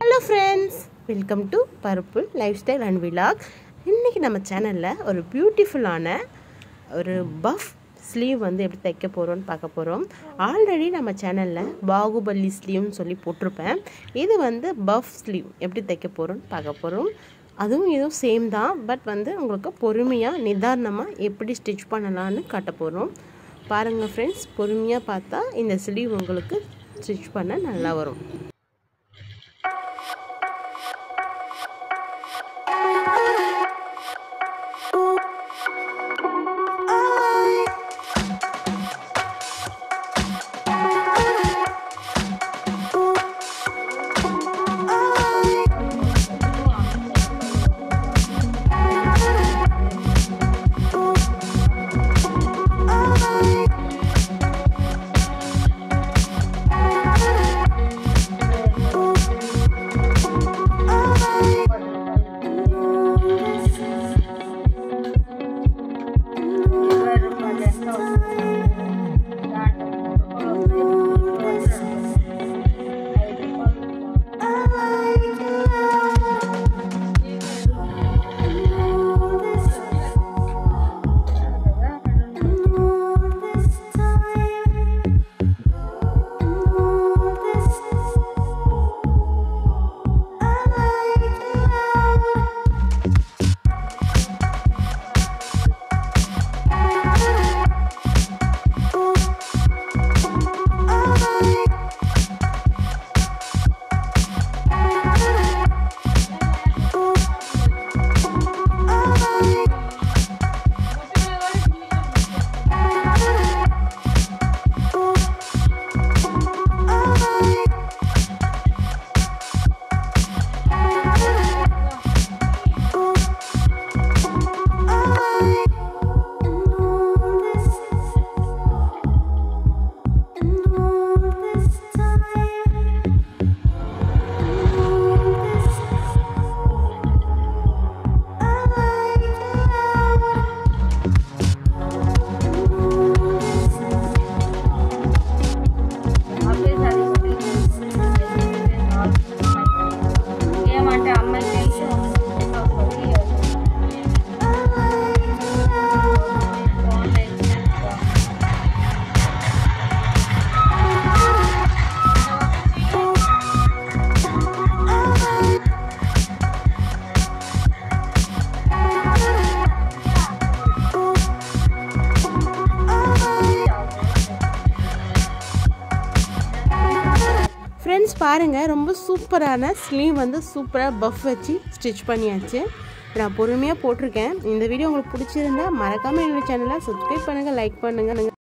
Hello friends welcome to purple lifestyle and vlog இன்றைக்கி நம்ம சேனலில் ஒரு பியூட்டிஃபுல்லான ஒரு பஃப் ஸ்லீவ் வந்து எப்படி தைக்க போகிறோம்னு பார்க்க போகிறோம் ஆல்ரெடி நம்ம சேனலில் பாகுபலி ஸ்லீவ்னு சொல்லி போட்டிருப்பேன். இது வந்து பஃப் ஸ்லீவ் எப்படி தைக்க போகிறோன்னு பார்க்க போகிறோம் அதுவும் இதுவும் சேம் தான். பட் வந்து உங்களுக்கு பொறுமையாக நிதானமாக எப்படி ஸ்டிச் பண்ணலான்னு காட்ட போகிறோம் பாருங்கள் ஃப்ரெண்ட்ஸ் பொறுமையாக பார்த்தா இந்த ஸ்லீவ் உங்களுக்கு ஸ்டிச் பண்ண நல்லா வரும். ஃப்ரெண்ட்ஸ் பாருங்கள் ரொம்ப சூப்பரான ஸ்லீவ் வந்து சூப்பராக பஃப் வச்சு ஸ்டிச் பண்ணியாச்சு. நான் பொறுமையாக போட்டிருக்கேன். இந்த வீடியோ உங்களுக்கு பிடிச்சிருந்தா மறக்காமல் என்னோடய சேனலை சப்ஸ்கிரைப் பண்ணுங்கள் லைக் பண்ணுங்கள்